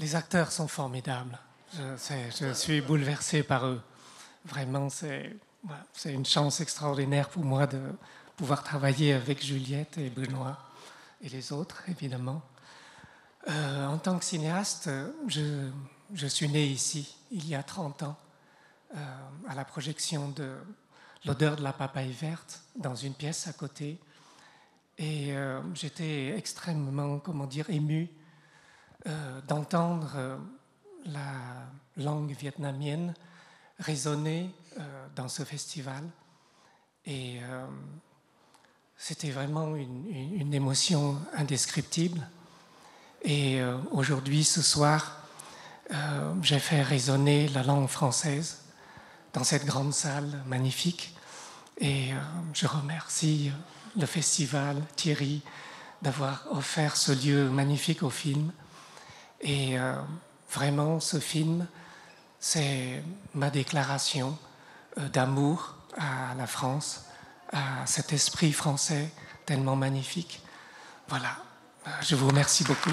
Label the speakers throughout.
Speaker 1: les acteurs sont formidables. Je, suis bouleversé par eux. Vraiment, c'est une chance extraordinaire pour moi de pouvoir travailler avec Juliette et Benoît et les autres, évidemment. Euh, en tant que cinéaste, je, suis né ici, il y a 30 ans, euh, à la projection de L'odeur de la papaye verte dans une pièce à côté. Et euh, j'étais extrêmement, comment dire, ému d'entendre la langue vietnamienne résonner dans ce festival. Et c'était vraiment une, émotion indescriptible. Et euh, aujourd'hui, ce soir, euh, j'ai fait résonner la langue française dans cette grande salle magnifique. Et euh, je remercie le festival, Thierry, d'avoir offert ce lieu magnifique au film. Et vraiment, ce film, c'est ma déclaration d'amour à la France, à cet esprit français tellement magnifique. Voilà. Je vous remercie beaucoup.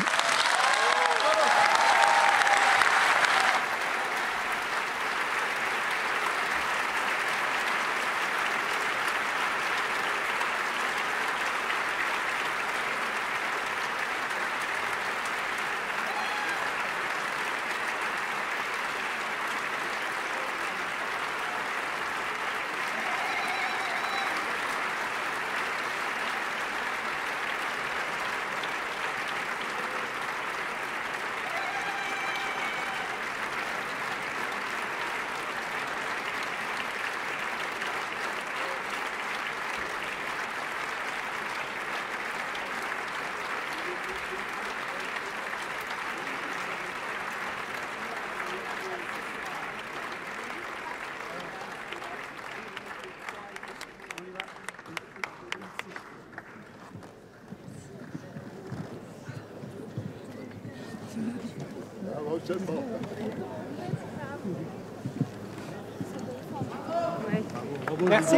Speaker 2: Merci.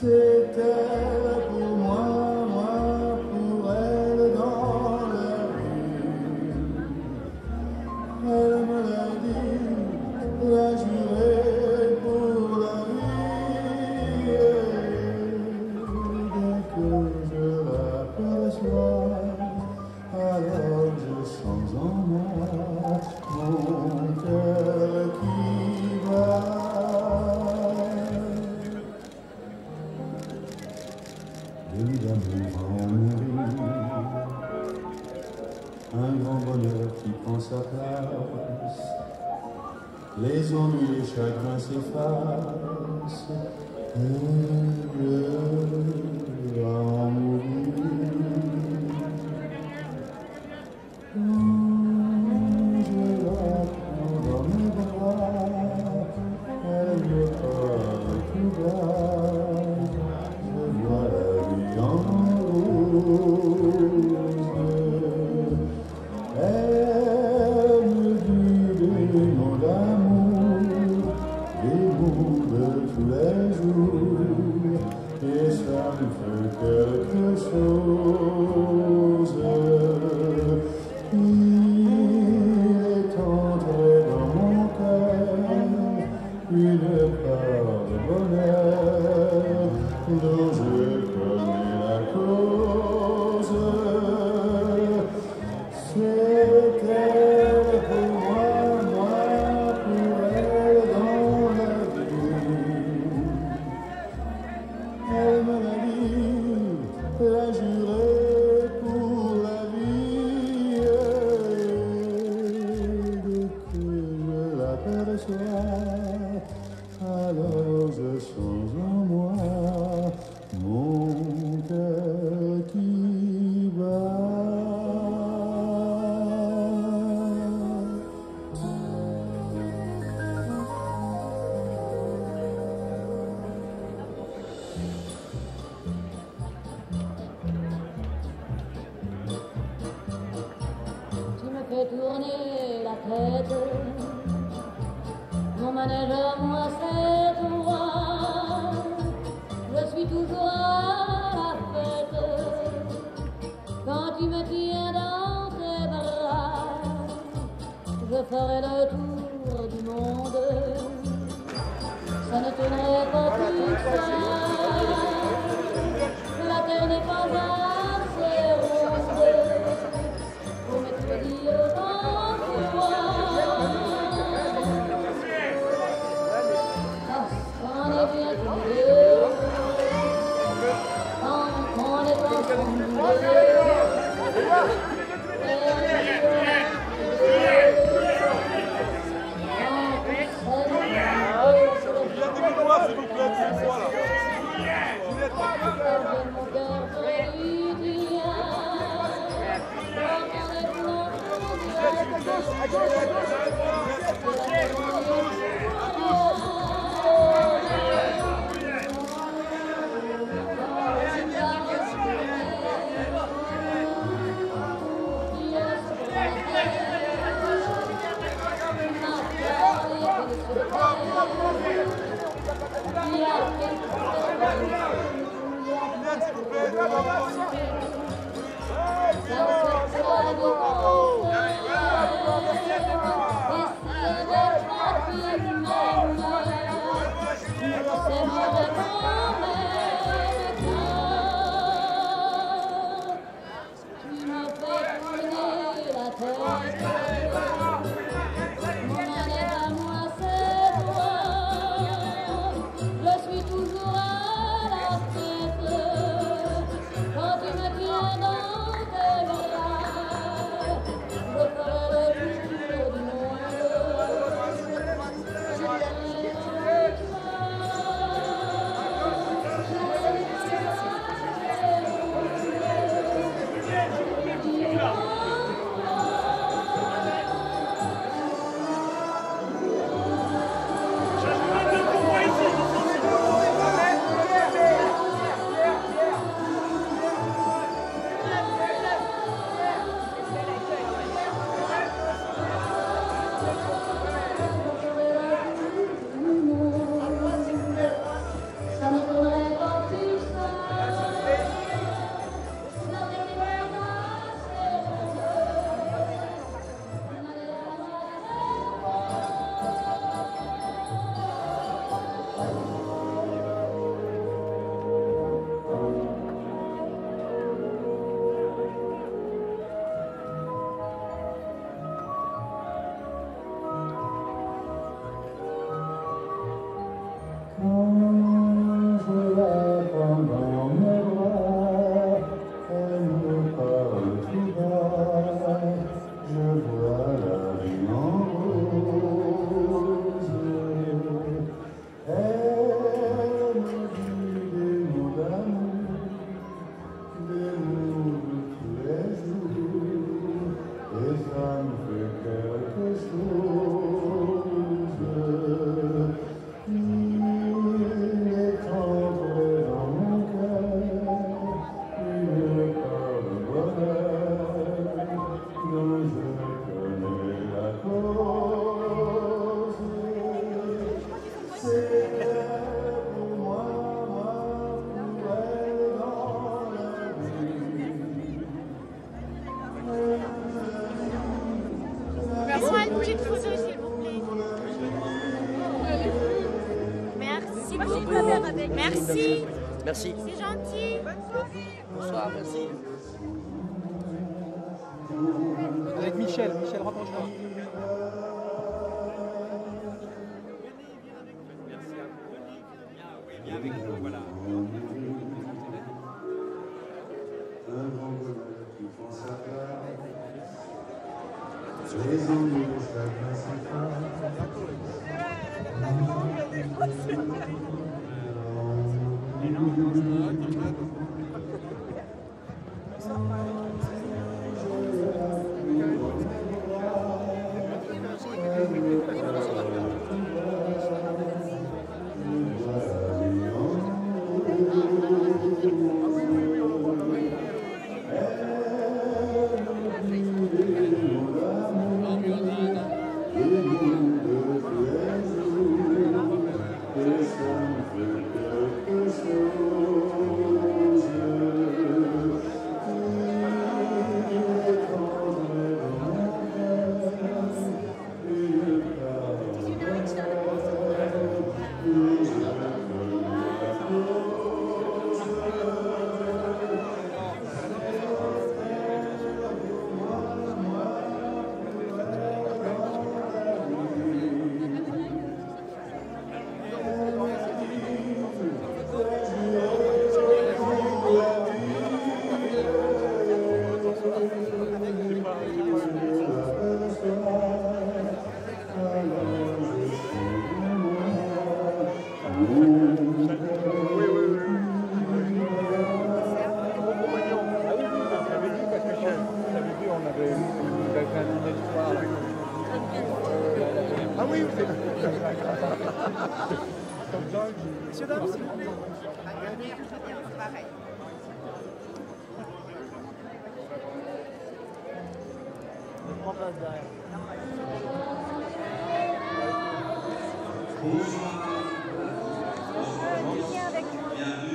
Speaker 2: c'était pour moi. les ennuis, les chagrins s'effacent. the songs je
Speaker 3: ferai le tour du monde. Ça ne tenait pas plus ça. La terre n'est pas un
Speaker 4: Merci.
Speaker 5: Avec Michel, Michel rapproche-toi.
Speaker 2: Et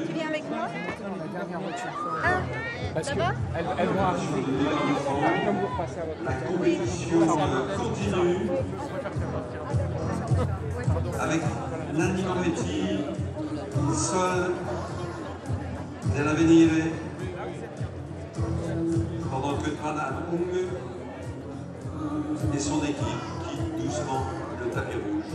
Speaker 4: Tu viens avec moi
Speaker 5: la dernière voiture.
Speaker 4: Ah,
Speaker 5: Parce
Speaker 4: ça
Speaker 5: que
Speaker 4: va
Speaker 5: elles, elles vont arriver. Comme vous repassez à votre place.
Speaker 6: avec Sol dell'Avvenire, pendant que Tran Hung et son équipe quittent doucement le tapis rouge.